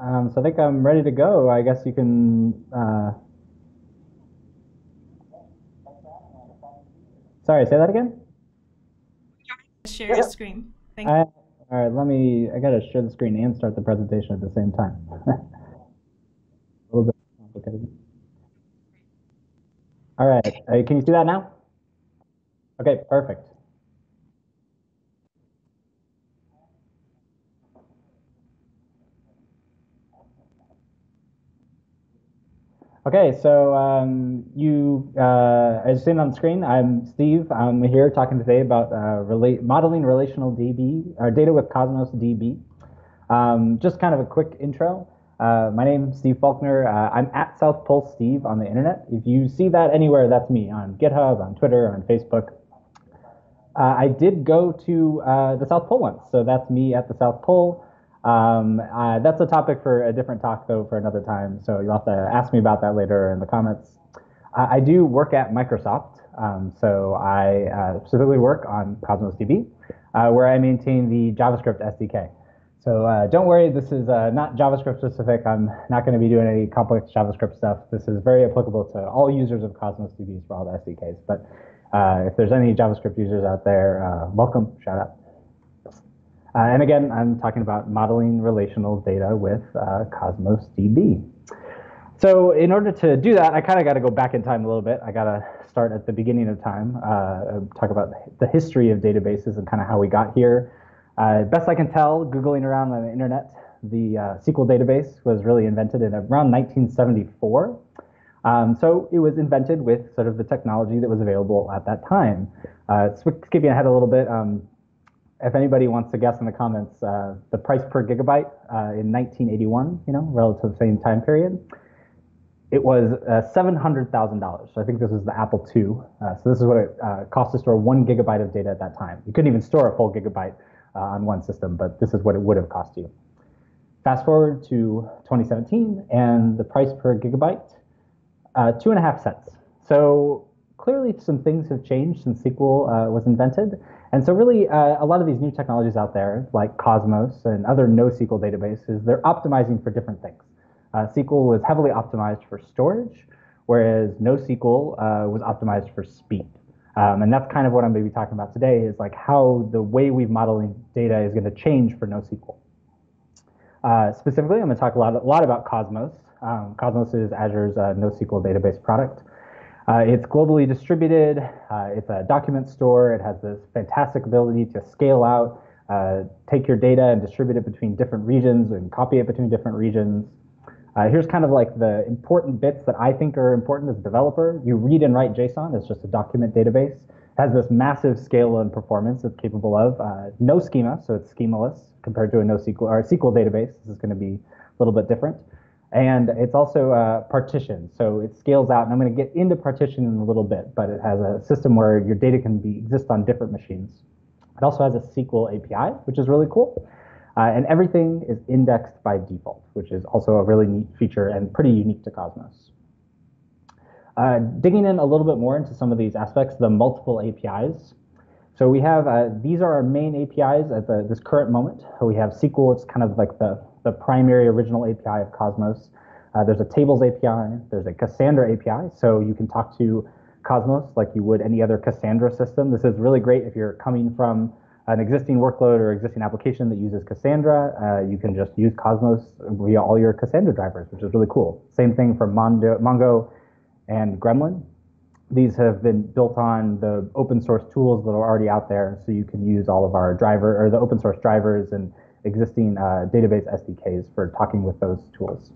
Um, so I think I'm ready to go. I guess you can. Uh... Sorry, say that again. Share your screen. Thank I, all right, let me. I gotta share the screen and start the presentation at the same time. A little bit complicated. All right, uh, can you see that now? Okay, perfect. Okay, so um, you, uh, as seen on the screen, I'm Steve. I'm here talking today about uh, modeling relational DB, or data with Cosmos DB. Um, just kind of a quick intro. Uh, my name's Steve Faulkner. Uh, I'm at South Pole Steve on the internet. If you see that anywhere, that's me on GitHub, on Twitter, on Facebook. Uh, I did go to uh, the South Pole once, so that's me at the South Pole. Um, uh, that's a topic for a different talk, though, for another time. So you'll have to ask me about that later in the comments. I, I do work at Microsoft. Um, so I uh, specifically work on Cosmos DB, uh, where I maintain the JavaScript SDK. So uh, don't worry, this is uh, not JavaScript specific. I'm not going to be doing any complex JavaScript stuff. This is very applicable to all users of Cosmos DBs for all the SDKs. But uh, if there's any JavaScript users out there, welcome, shout out. Uh, and again, I'm talking about modeling relational data with uh, Cosmos DB. So in order to do that, I kind of got to go back in time a little bit. I got to start at the beginning of time, uh, talk about the history of databases and kind of how we got here. Uh, best I can tell, Googling around on the internet, the uh, SQL database was really invented in around 1974. Um, so it was invented with sort of the technology that was available at that time. Uh, skipping ahead a little bit, um, if anybody wants to guess in the comments, uh, the price per gigabyte uh, in 1981, you know, relative same time period, it was uh, $700,000. So I think this was the Apple II. Uh, so this is what it uh, cost to store one gigabyte of data at that time. You couldn't even store a full gigabyte uh, on one system, but this is what it would have cost you. Fast forward to 2017, and the price per gigabyte, two and a half cents. So clearly some things have changed since SQL was invented. And so really, uh, a lot of these new technologies out there, like Cosmos and other NoSQL databases, they're optimizing for different things. Uh, SQL was heavily optimized for storage, whereas NoSQL uh, was optimized for speed. Um, and that's kind of what I'm going to be talking about today is like how the way we've modeling data is going to change for NoSQL. Uh, specifically, I'm going to talk a lot, a lot about Cosmos. Um, Cosmos is Azure's uh, NoSQL database product. Uh, it's globally distributed. Uh, it's a document store. It has this fantastic ability to scale out, uh, take your data and distribute it between different regions and copy it between different regions. Uh, here's kind of like the important bits that I think are important as a developer. You read and write JSON. It's just a document database. It has this massive scale and performance it's capable of. Uh, no schema, so it's schemaless compared to a NoSQL or a SQL database. This is going to be a little bit different. And it's also uh, partitioned, so it scales out. And I'm going to get into partition in a little bit, but it has a system where your data can be exist on different machines. It also has a SQL API, which is really cool. Uh, and everything is indexed by default, which is also a really neat feature and pretty unique to Cosmos. Uh, digging in a little bit more into some of these aspects, the multiple APIs. So we have, uh, these are our main APIs at the, this current moment. We have SQL, it's kind of like the the primary original API of Cosmos. Uh, there's a tables API, there's a Cassandra API, so you can talk to Cosmos like you would any other Cassandra system. This is really great if you're coming from an existing workload or existing application that uses Cassandra. Uh, you can just use Cosmos via all your Cassandra drivers, which is really cool. Same thing for Mondo, Mongo and Gremlin. These have been built on the open source tools that are already out there, so you can use all of our driver or the open source drivers and existing uh, database SDKs for talking with those tools.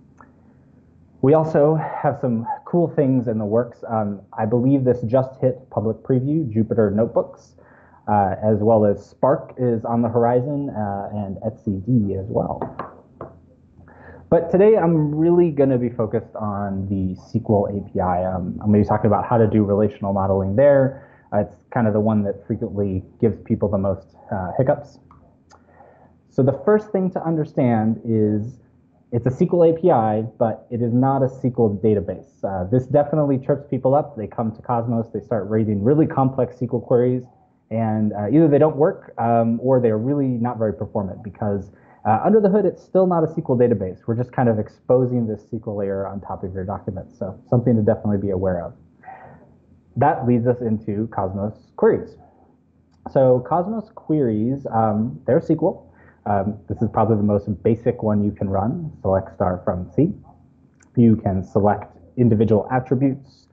We also have some cool things in the works. Um, I believe this just hit public preview, Jupyter Notebooks, uh, as well as Spark is on the horizon uh, and etcd as well. But today I'm really going to be focused on the SQL API. Um, I'm going to be talking about how to do relational modeling there. Uh, it's kind of the one that frequently gives people the most uh, hiccups. So the first thing to understand is it's a SQL API, but it is not a SQL database. Uh, this definitely trips people up. They come to Cosmos, they start raising really complex SQL queries, and uh, either they don't work um, or they're really not very performant because Uh, under the hood, it's still not a SQL database. We're just kind of exposing this SQL layer on top of your documents. So something to definitely be aware of. That leads us into Cosmos queries. So Cosmos queries, um, they're SQL. Um, this is probably the most basic one you can run, select star from C. You can select individual attributes.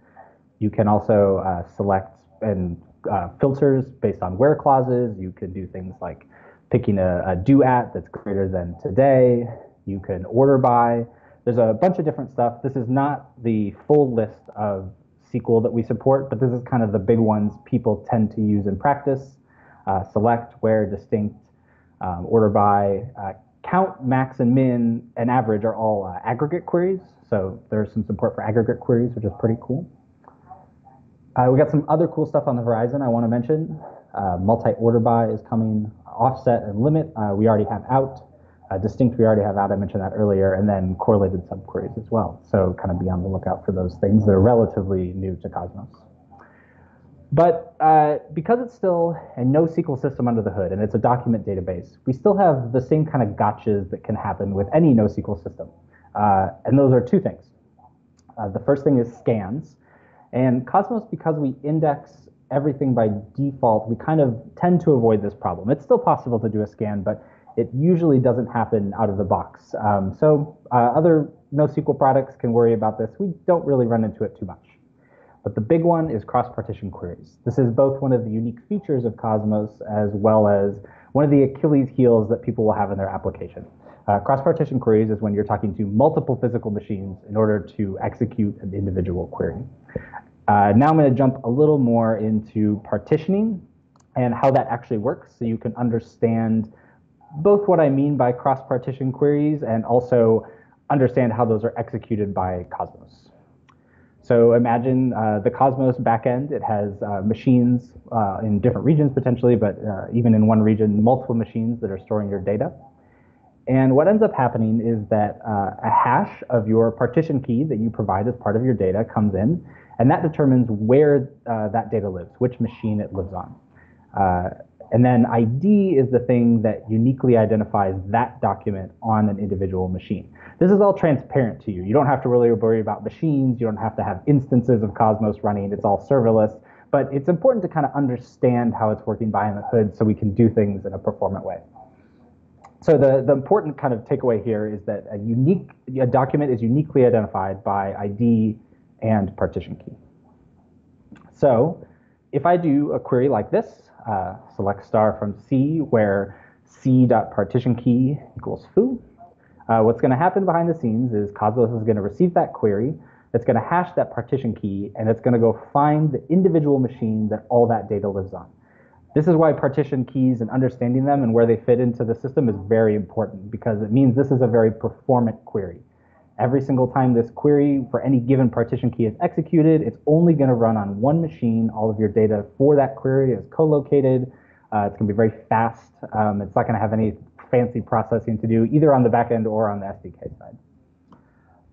You can also uh, select and uh, filters based on where clauses. You can do things like picking a, a do at that's greater than today. You can order by. There's a bunch of different stuff. This is not the full list of SQL that we support, but this is kind of the big ones people tend to use in practice. Uh, select, where, distinct, um, order by, uh, count, max, and min, and average are all uh, aggregate queries. So there's some support for aggregate queries, which is pretty cool. Uh, we got some other cool stuff on the horizon I want to mention. Uh, multi-order by is coming, offset and limit uh, we already have out. Uh, distinct we already have out, I mentioned that earlier, and then correlated subqueries as well. So kind of be on the lookout for those things that are relatively new to Cosmos. But uh, because it's still a NoSQL system under the hood and it's a document database, we still have the same kind of gotchas that can happen with any NoSQL system. Uh, and those are two things. Uh, the first thing is scans. And Cosmos, because we index everything by default, we kind of tend to avoid this problem. It's still possible to do a scan, but it usually doesn't happen out of the box. Um, so uh, other NoSQL products can worry about this. We don't really run into it too much. But the big one is cross-partition queries. This is both one of the unique features of Cosmos as well as one of the Achilles heels that people will have in their application. Uh, cross-partition queries is when you're talking to multiple physical machines in order to execute an individual query. Uh, now I'm going to jump a little more into partitioning and how that actually works so you can understand both what I mean by cross-partition queries and also understand how those are executed by Cosmos. So imagine uh, the Cosmos backend. It has uh, machines uh, in different regions potentially, but uh, even in one region, multiple machines that are storing your data. And what ends up happening is that uh, a hash of your partition key that you provide as part of your data comes in, and that determines where uh, that data lives, which machine it lives on. And then ID is the thing that uniquely identifies that document on an individual machine. This is all transparent to you. You don't have to really worry about machines. You don't have to have instances of Cosmos running. It's all serverless. But it's important to kind of understand how it's working behind the hood so we can do things in a performant way. So the, the important kind of takeaway here is that a unique a document is uniquely identified by ID and partition key. So if I do a query like this, uh, select star from C where c.partition key equals foo. Uh, what's going to happen behind the scenes is Cosmos is going to receive that query, it's going to hash that partition key, and it's going to go find the individual machine that all that data lives on. This is why partition keys and understanding them and where they fit into the system is very important because it means this is a very performant query. Every single time this query for any given partition key is executed, it's only going to run on one machine. All of your data for that query is co-located. Uh, it's going to be very fast. Um, it's not going to have any fancy processing to do either on the backend or on the SDK side.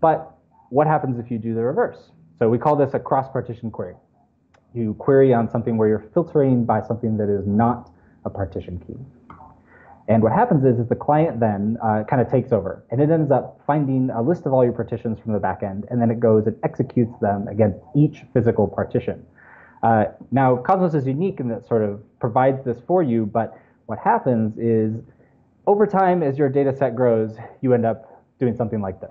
But what happens if you do the reverse? So we call this a cross-partition query. You query on something where you're filtering by something that is not a partition key. And what happens is, is the client then uh, kind of takes over, and it ends up finding a list of all your partitions from the backend, and then it goes and executes them against each physical partition. Uh, now, Cosmos is unique in that sort of provides this for you, but what happens is over time, as your data set grows, you end up doing something like this.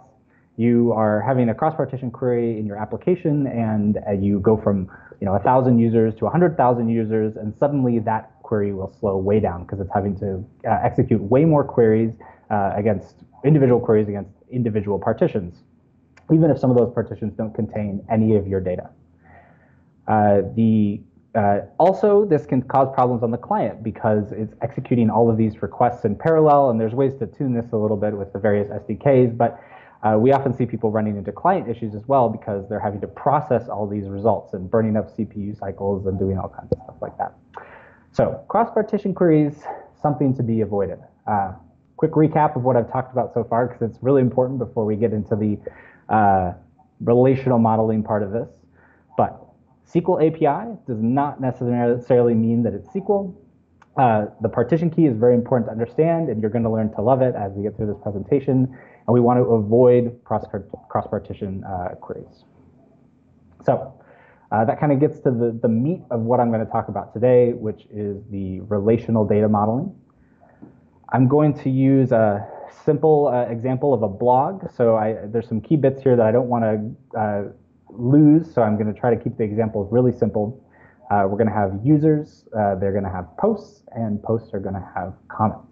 You are having a cross-partition query in your application, and uh, you go from you know 1,000 users to 100,000 users, and suddenly that query will slow way down because it's having to uh, execute way more queries uh, against individual queries against individual partitions, even if some of those partitions don't contain any of your data. Uh, the uh, also, this can cause problems on the client because it's executing all of these requests in parallel, and there's ways to tune this a little bit with the various SDKs, but uh, we often see people running into client issues as well because they're having to process all these results and burning up CPU cycles and doing all kinds of stuff like that. So cross-partition queries, something to be avoided. Uh, quick recap of what I've talked about so far because it's really important before we get into the uh, relational modeling part of this. But SQL API does not necessarily mean that it's SQL. Uh, the partition key is very important to understand, and you're going to learn to love it as we get through this presentation. And we want to avoid cross-partition uh, queries. So uh, that kind of gets to the, the meat of what I'm going to talk about today, which is the relational data modeling. I'm going to use a simple uh, example of a blog. So I, there's some key bits here that I don't want to uh, lose, so I'm going to try to keep the examples really simple. Uh, we're going to have users, uh, they're going to have posts, and posts are going to have comments.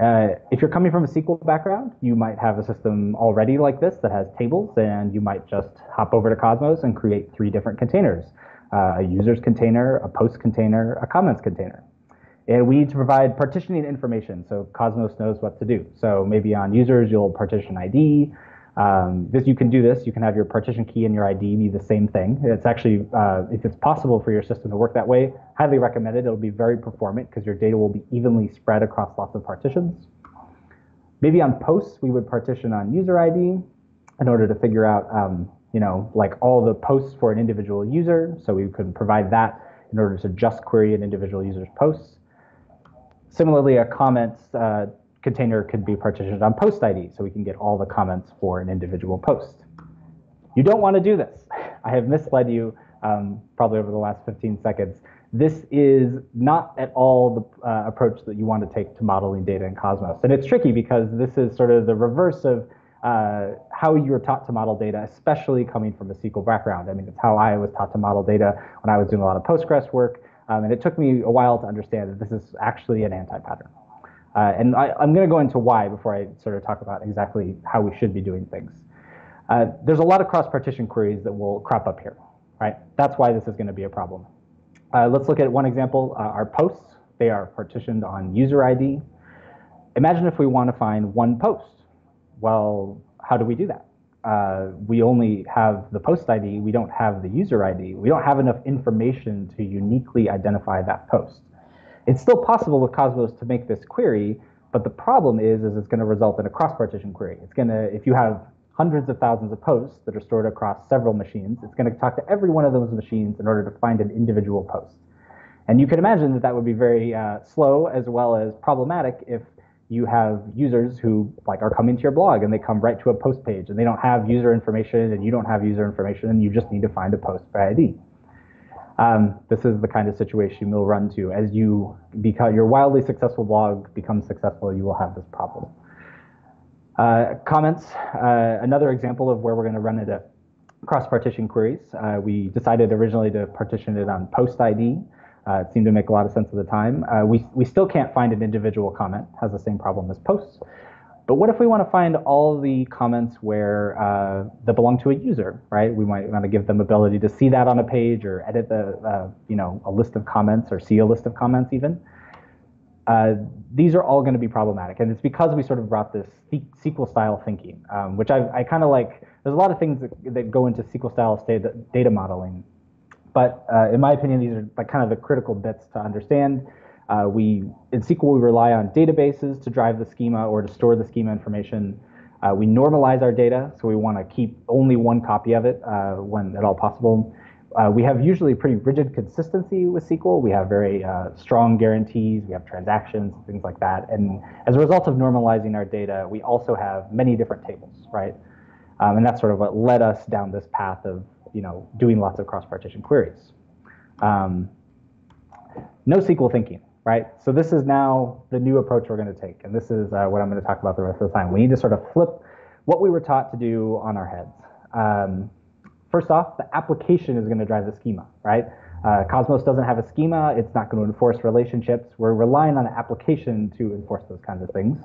Uh, if you're coming from a SQL background, you might have a system already like this that has tables, and you might just hop over to Cosmos and create three different containers, uh, a users container, a post container, a comments container. And we need to provide partitioning information so Cosmos knows what to do. So maybe on users, you'll partition ID, um, this you can do this. You can have your partition key and your ID be the same thing. It's actually, uh, if it's possible for your system to work that way, highly recommended. It'll be very performant because your data will be evenly spread across lots of partitions. Maybe on posts, we would partition on user ID in order to figure out, um, you know, like all the posts for an individual user. So we could provide that in order to just query an individual user's posts. Similarly, a comments uh, container could be partitioned on post ID so we can get all the comments for an individual post. You don't want to do this. I have misled you um, probably over the last 15 seconds. This is not at all the uh, approach that you want to take to modeling data in Cosmos. And it's tricky because this is sort of the reverse of uh, how you were taught to model data, especially coming from a SQL background. I mean, it's how I was taught to model data when I was doing a lot of Postgres work. Um, and it took me a while to understand that this is actually an anti-pattern. Uh, and I, am going to go into why before I sort of talk about exactly how we should be doing things. Uh, there's a lot of cross-partition queries that will crop up here, right? That's why this is going to be a problem. Uh, let's look at one example. Uh, our posts, they are partitioned on user ID. Imagine if we want to find one post. Well, how do we do that? Uh, we only have the post ID, we don't have the user ID. We don't have enough information to uniquely identify that post. It's still possible with Cosmos to make this query, but the problem is, is it's going to result in a cross-partition query. It's going to, if you have hundreds of thousands of posts that are stored across several machines, it's going to talk to every one of those machines in order to find an individual post. And you can imagine that that would be very uh, slow as well as problematic if you have users who like are coming to your blog and they come right to a post page and they don't have user information and you don't have user information and you just need to find a post by ID. Um, this is the kind of situation you'll run to as you become your wildly successful blog becomes successful. You will have this problem. Uh, comments. Uh, another example of where we're going to run into cross-partition queries. Uh, we decided originally to partition it on post ID. Uh, it seemed to make a lot of sense at the time. Uh, we we still can't find an individual comment. Has the same problem as posts. But what if we want to find all the comments where uh, that belong to a user, right? We might want to give them ability to see that on a page or edit the, uh, you know, a list of comments or see a list of comments even. Uh, these are all going to be problematic, and it's because we sort of brought this SQL style thinking, um, which I, I kind of like. There's a lot of things that, that go into SQL style data, data modeling, but uh, in my opinion, these are like kind of the critical bits to understand. Uh, we in SQL we rely on databases to drive the schema or to store the schema information. Uh, we normalize our data, so we want to keep only one copy of it uh, when at all possible. Uh, we have usually pretty rigid consistency with SQL. We have very uh, strong guarantees. We have transactions, things like that. And as a result of normalizing our data, we also have many different tables, right? Um, and that's sort of what led us down this path of you know doing lots of cross-partition queries. Um, NoSQL thinking right? So this is now the new approach we're going to take, and this is uh, what I'm going to talk about the rest of the time. We need to sort of flip what we were taught to do on our heads. Um, first off, the application is going to drive the schema, right? Uh, Cosmos doesn't have a schema. It's not going to enforce relationships. We're relying on the application to enforce those kinds of things.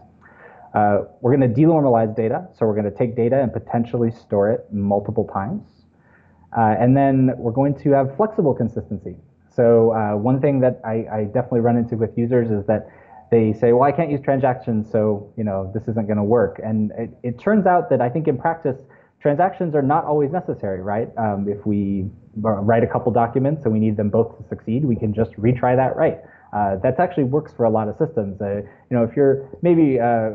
Uh, we're going to denormalize data. So we're going to take data and potentially store it multiple times. Uh, and then we're going to have flexible consistency. So uh, one thing that I, I, definitely run into with users is that they say, well, I can't use transactions, so you know this isn't going to work. And it, it, turns out that I think in practice, transactions are not always necessary, right? Um, if we write a couple documents and we need them both to succeed, we can just retry that right. Uh, that actually works for a lot of systems. Uh, you know, if you're maybe uh,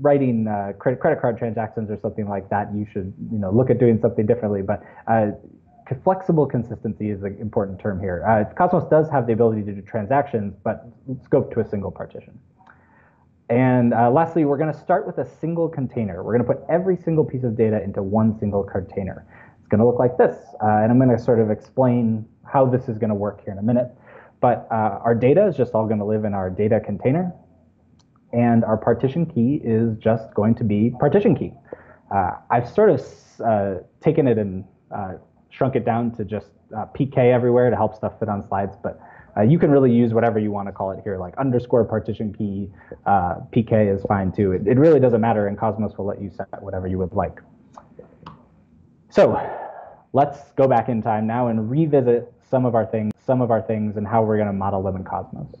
writing uh, credit credit card transactions or something like that, you should you know look at doing something differently. But uh, flexible consistency is an important term here. Uh, Cosmos does have the ability to do transactions, but scoped to a single partition. And uh, lastly, we're going to start with a single container. We're going to put every single piece of data into one single container. It's going to look like this. Uh, and I'm going to sort of explain how this is going to work here in a minute. But uh, our data is just all going to live in our data container. And our partition key is just going to be partition key. Uh, I've sort of uh, taken it and uh, shrunk it down to just PK everywhere to help stuff fit on slides. But uh, you can really use whatever you want to call it here, like underscore partition key, uh, PK is fine too. It, it really doesn't matter, and Cosmos will let you set whatever you would like. So let's go back in time now and revisit some of our things, some of our things, and how we're going to model them in Cosmos.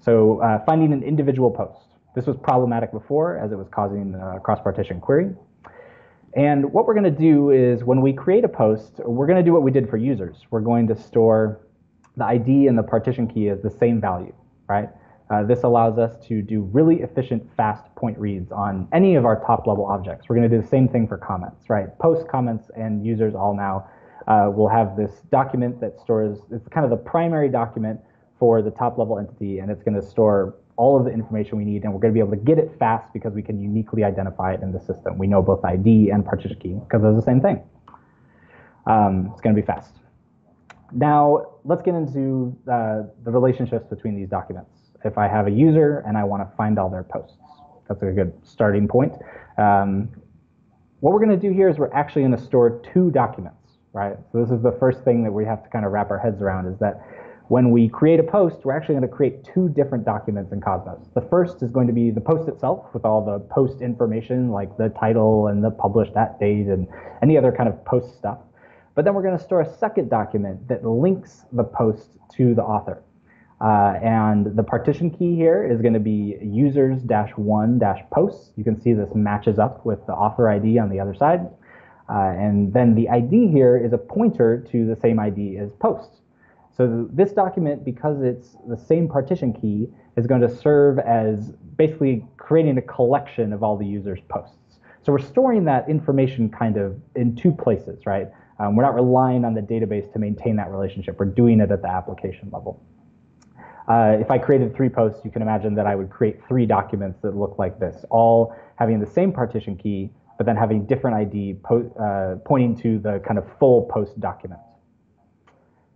So uh, finding an individual post. This was problematic before as it was causing a cross-partition query. And what we're going to do is when we create a post, we're going to do what we did for users. We're going to store the ID and the partition key as the same value, right? Uh, this allows us to do really efficient, fast point reads on any of our top level objects. We're going to do the same thing for comments, right? Post comments and users all now uh, will have this document that stores, it's kind of the primary document for the top level entity, and it's going to store all of the information we need, and we're going to be able to get it fast because we can uniquely identify it in the system. We know both ID and partition key because they're the same thing. Um, it's going to be fast. Now, let's get into uh, the relationships between these documents. If I have a user and I want to find all their posts, that's a good starting point. Um, what we're going to do here is we're actually going to store two documents, right? So this is the first thing that we have to kind of wrap our heads around is that when we create a post, we're actually going to create two different documents in Cosmos. The first is going to be the post itself with all the post information like the title and the published at date and any other kind of post stuff. But then we're going to store a second document that links the post to the author. Uh, and the partition key here is going to be users dash one dash posts. You can see this matches up with the author ID on the other side. Uh, and then the ID here is a pointer to the same ID as posts. So this document, because it's the same partition key, is going to serve as basically creating a collection of all the user's posts. So we're storing that information kind of in two places, right? Um, we're not relying on the database to maintain that relationship. We're doing it at the application level. Uh, if I created three posts, you can imagine that I would create three documents that look like this, all having the same partition key, but then having different ID uh, pointing to the kind of full post document.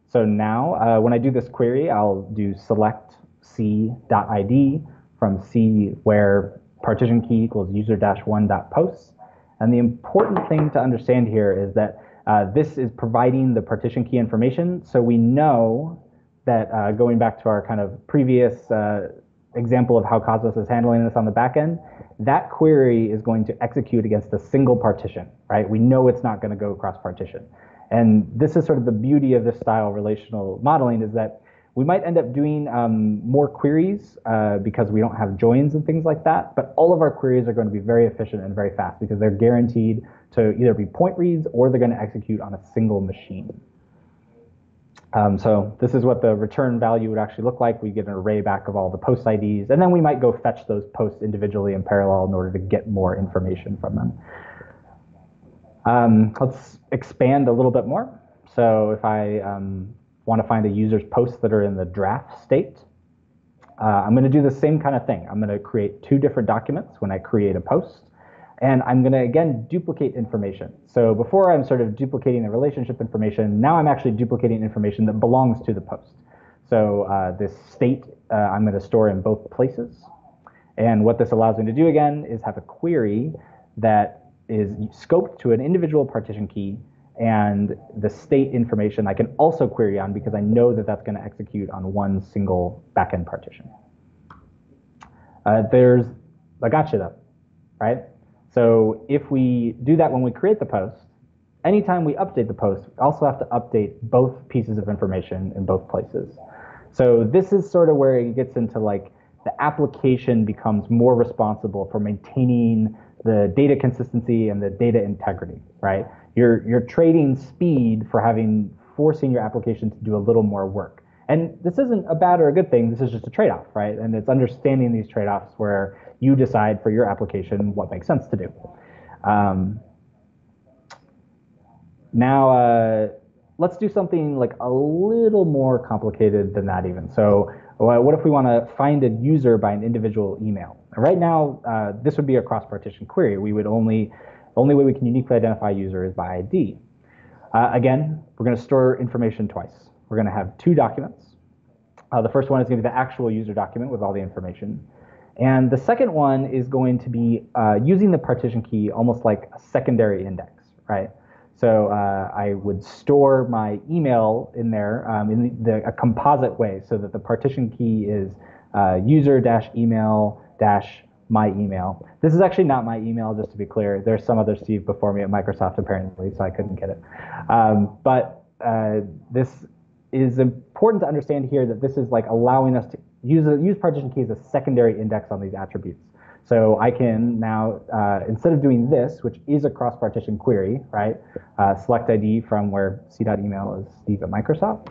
So now uh, when I do this query, I'll do select c.id from c where partition key equals user-1.posts. And the important thing to understand here is that uh, this is providing the partition key information, so we know that uh, going back to our kind of previous uh, example of how Cosmos is handling this on the back end, that query is going to execute against a single partition, right? We know it's not going to go across partition. And this is sort of the beauty of this style relational modeling is that we might end up doing um, more queries uh, because we don't have joins and things like that, but all of our queries are going to be very efficient and very fast because they're guaranteed to either be point reads or they're going to execute on a single machine. Um, so this is what the return value would actually look like. We get an array back of all the post IDs, and then we might go fetch those posts individually in parallel in order to get more information from them. Um, let's expand a little bit more. So if I um, want to find a user's posts that are in the draft state, uh, I'm going to do the same kind of thing. I'm going to create two different documents when I create a post. And I'm going to, again, duplicate information. So before I'm sort of duplicating the relationship information, now I'm actually duplicating information that belongs to the post. So uh, this state uh, I'm going to store in both places. And what this allows me to do, again, is have a query that is scoped to an individual partition key and the state information I can also query on because I know that that's going to execute on one single backend partition. Uh, there's a gotcha though, right? So if we do that when we create the post, anytime we update the post, we also have to update both pieces of information in both places. So this is sort of where it gets into like the application becomes more responsible for maintaining the data consistency and the data integrity, right? You're, you're trading speed for having forcing your application to do a little more work. And this isn't a bad or a good thing. This is just a trade-off, right? And it's understanding these trade-offs where you decide for your application what makes sense to do. Um, now, uh, let's do something like a little more complicated than that even. So what if we want to find a user by an individual email? Right now, uh, this would be a cross-partition query. We would only, only way we can uniquely identify a user is by ID. Uh, again, we're going to store information twice. We're going to have two documents. Uh, the first one is going to be the actual user document with all the information. And the second one is going to be uh, using the partition key almost like a secondary index, right? So uh, I would store my email in there um, in the, the, a composite way so that the partition key is uh, user dash email dash my email. This is actually not my email, just to be clear. There's some other Steve before me at Microsoft apparently, so I couldn't get it. Um, but uh, this is important to understand here that this is like allowing us to use use partition key as a secondary index on these attributes. So I can now, uh, instead of doing this, which is a cross-partition query, right, uh, select ID from where c.email is Steve at Microsoft.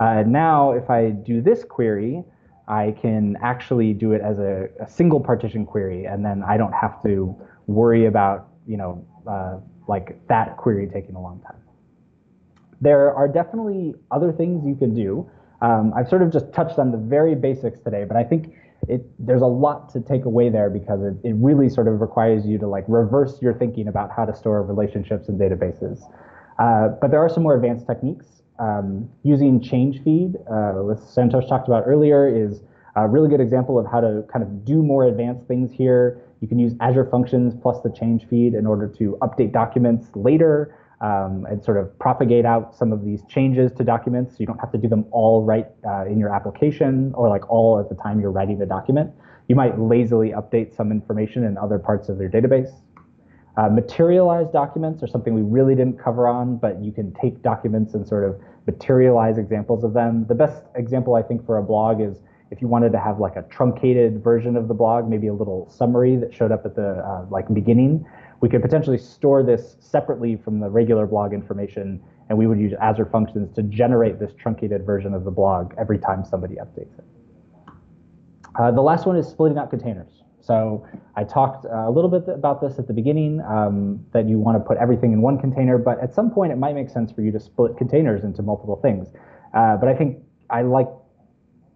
Uh, now, if I do this query, I can actually do it as a, a, single partition query, and then I don't have to worry about, you know, uh, like that query taking a long time. There are definitely other things you can do. Um, I've sort of just touched on the very basics today, but I think it there's a lot to take away there because it, it really sort of requires you to like reverse your thinking about how to store relationships and databases. Uh, but there are some more advanced techniques. Um, using change feed, uh, what Santosh talked about earlier, is a really good example of how to kind of do more advanced things here. You can use Azure Functions plus the change feed in order to update documents later um, and sort of propagate out some of these changes to documents. You don't have to do them all right uh, in your application or like all at the time you're writing the document. You might lazily update some information in other parts of your database. Uh, materialized documents are something we really didn't cover on, but you can take documents and sort of materialize examples of them. The best example I think for a blog is if you wanted to have like a truncated version of the blog, maybe a little summary that showed up at the uh, like beginning, we could potentially store this separately from the regular blog information, and we would use Azure Functions to generate this truncated version of the blog every time somebody updates it. Uh, the last one is splitting out containers. So I talked a little bit about this at the beginning, um, that you want to put everything in one container, but at some point it might make sense for you to split containers into multiple things. Uh, but I think I like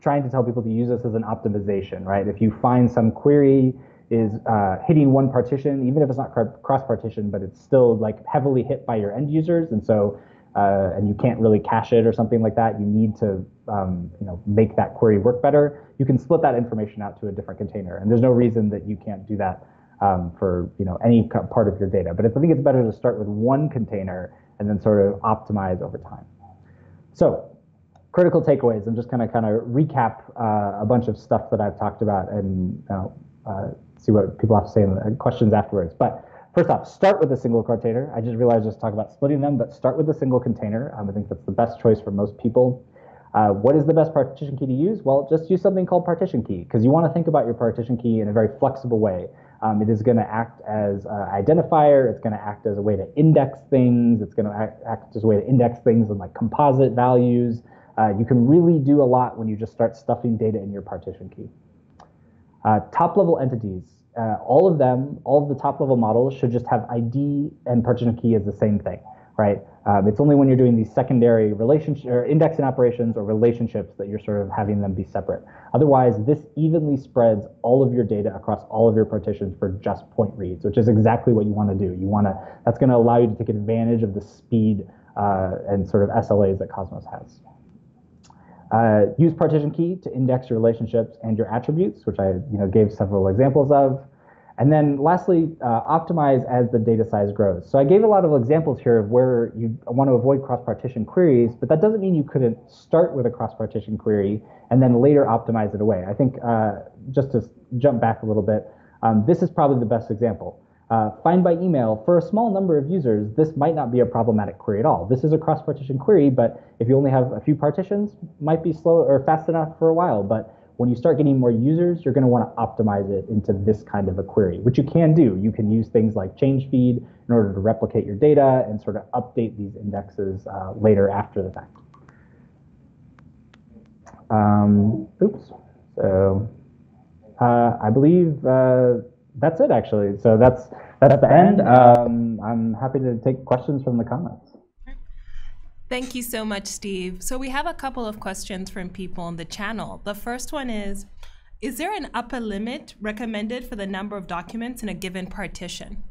trying to tell people to use this as an optimization, right? If you find some query is uh, hitting one partition, even if it's not cross partition, but it's still like heavily hit by your end users. And so, uh, and you can't really cache it or something like that. You need to, um, you know, make that query work better. You can split that information out to a different container. And there's no reason that you can't do that um, for, you know, any part of your data. But I think it's better to start with one container and then sort of optimize over time. So critical takeaways I'm just kind of kind of recap uh, a bunch of stuff that I've talked about and you know, uh, see what people have to say in the questions afterwards. But first off, start with a single container. I just realized I just talk about splitting them, but start with a single container. Um, I think that's the best choice for most people. Uh, what is the best partition key to use? Well, just use something called partition key because you want to think about your partition key in a very flexible way. Um, it is going to act as an identifier. It's going to act as a way to index things. It's going to act, act, as a way to index things in like composite values. Uh, you can really do a lot when you just start stuffing data in your partition key. Uh, top level entities, uh, all of them, all of the top level models should just have ID and partition key as the same thing, right? Um, it's only when you're doing these secondary relationship or indexing operations or relationships that you're sort of having them be separate. Otherwise, this evenly spreads all of your data across all of your partitions for just point reads, which is exactly what you want to do. You want to that's going to allow you to take advantage of the speed uh, and sort of SLAs that Cosmos has. Uh, use partition key to index your relationships and your attributes, which I you know gave several examples of. And then lastly, uh, optimize as the data size grows. So I gave a lot of examples here of where you want to avoid cross-partition queries, but that doesn't mean you couldn't start with a cross-partition query and then later optimize it away. I think uh, just to jump back a little bit, um, this is probably the best example. Uh, find by email, for a small number of users, this might not be a problematic query at all. This is a cross-partition query, but if you only have a few partitions, might be slow or fast enough for a while. But when you start getting more users, you're going to want to optimize it into this kind of a query, which you can do. You can use things like change feed in order to replicate your data and sort of update these indexes uh, later after the fact. Um, oops. So uh, I believe uh, that's it actually. So that's that's at the end. Um, I'm happy to take questions from the comments. Thank you so much, Steve. So we have a couple of questions from people on the channel. The first one is, is there an upper limit recommended for the number of documents in a given partition?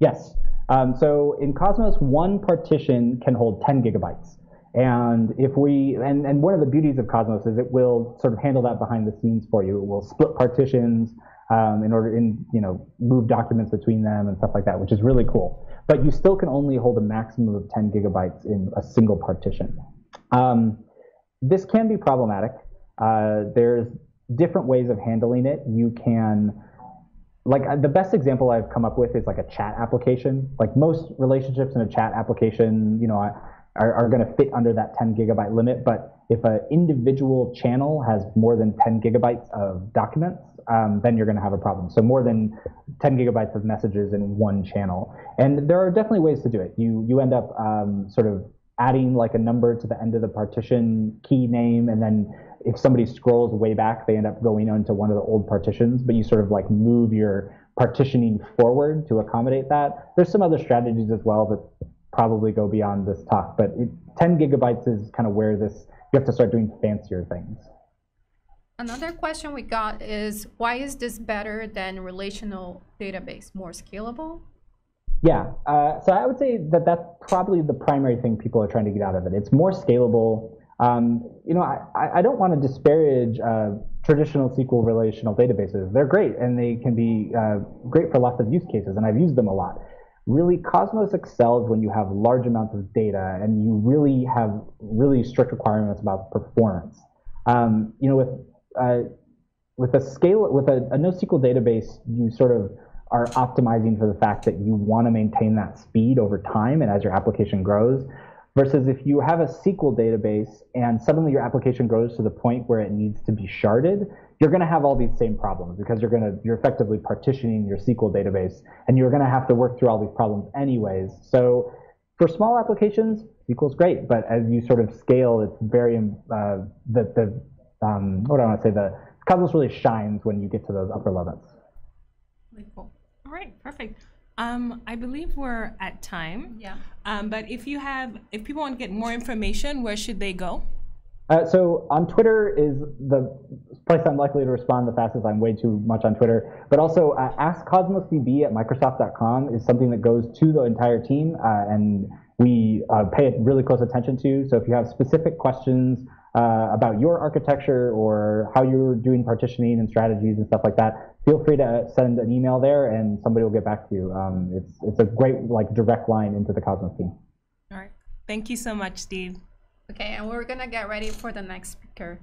Yes. Um, so in Cosmos, one partition can hold 10 gigabytes. And if we, and, and one of the beauties of Cosmos is it will sort of handle that behind the scenes for you. It will split partitions um, in order, in you know, move documents between them and stuff like that, which is really cool. But you still can only hold a maximum of 10 gigabytes in a single partition. Um, this can be problematic. Uh, there's different ways of handling it. You can like uh, the best example I've come up with is like a chat application. Like most relationships in a chat application, you know, are, are going to fit under that 10 gigabyte limit. But if an individual channel has more than 10 gigabytes of documents, um, then you're going to have a problem. So more than 10 gigabytes of messages in one channel. And there are definitely ways to do it. You you end up um, sort of adding like a number to the end of the partition key name, and then if somebody scrolls way back, they end up going onto one of the old partitions, but you sort of like move your partitioning forward to accommodate that. There's some other strategies as well that probably go beyond this talk, but it, 10 gigabytes is kind of where this, you have to start doing fancier things. Another question we got is why is this better than relational database, more scalable? Yeah, uh, so I would say that that's probably the primary thing people are trying to get out of it. It's more scalable. Um, you know, I, I don't want to disparage uh, traditional SQL relational databases. They're great and they can be uh, great for lots of use cases, and I've used them a lot. Really, Cosmos excels when you have large amounts of data and you really have really strict requirements about performance. Um, you know, with uh, with a scale with a, a NoSQL database, you sort of are optimizing for the fact that you want to maintain that speed over time and as your application grows. Versus if you have a SQL database and suddenly your application grows to the point where it needs to be sharded, you're going to have all these same problems because you're going to you're effectively partitioning your SQL database and you're going to have to work through all these problems anyways. So for small applications, SQL is great, but as you sort of scale, it's very uh, the the um, what do I want to say the Cosmos really shines when you get to those upper levels. Really cool. All right, perfect. Um, I believe we're at time. Yeah. Um, but if you have, if people want to get more information, where should they go? Uh, so on Twitter is the place I'm likely to respond the fastest. I'm way too much on Twitter. But also uh, askcosmosdb at Microsoft.com is something that goes to the entire team, uh, and we uh, pay really close attention to. So if you have specific questions uh, about your architecture or how you're doing partitioning and strategies and stuff like that, feel free to send an email there and somebody will get back to you. Um, it's, it's a great like direct line into the Cosmos team. All right. Thank you so much, Steve. Okay, and we're gonna get ready for the next speaker.